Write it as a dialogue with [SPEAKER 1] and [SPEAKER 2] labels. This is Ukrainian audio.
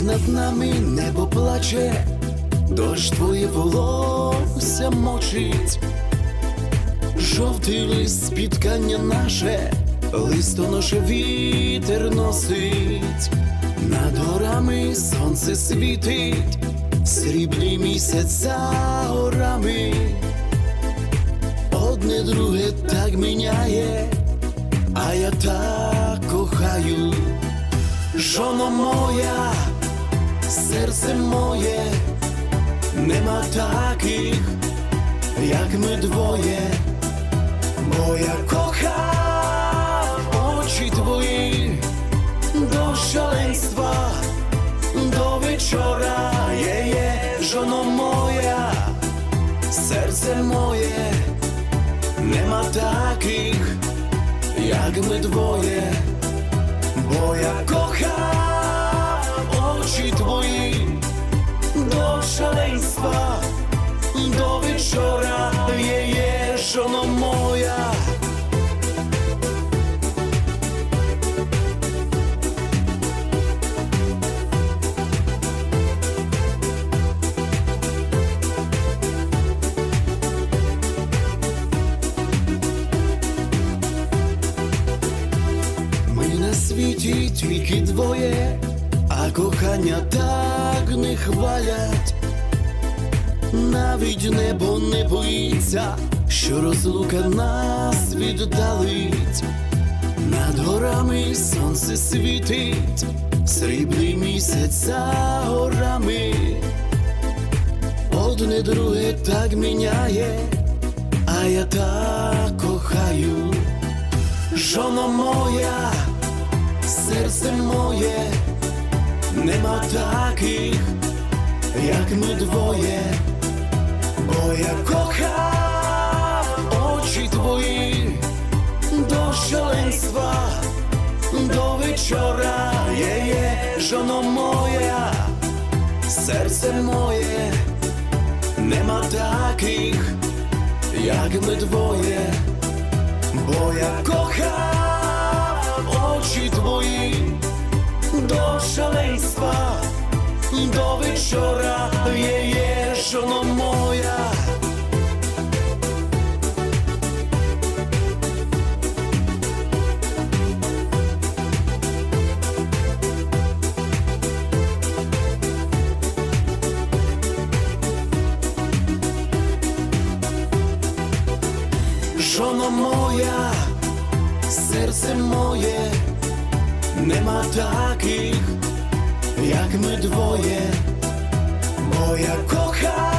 [SPEAKER 1] як над нами небо плаче, дощ твоє волосся мочить, жовтий лист спіткання наше, листоноше вітер носить, над горами сонце світить, срібний місяць за горами, одне друге так міняє, а я так кохаю. Жоно моя, серце моє, нема таких, як ми двоє, бо я кохав очі твої. До шаленства, до вечора. Є, є, жоно моя, серце моє, нема таких, як ми двоє світі тільки двоє, а кохання так не хвалять. Навіть небо не боїться, що розлука нас віддалить. Над горами сонце світить, срібний місяць за горами. Одне друге так міняє, а я так кохаю. Жоно моя, серце моє, нема таких, як ми двоє, бо я кохав очі твої до шаленства, до вечора. Є, є, жоно моя, серце моє, нема таких, як ми двоє. Бо я кохав Жоно моя, серце моє, нема таких, як ми двоє, моя я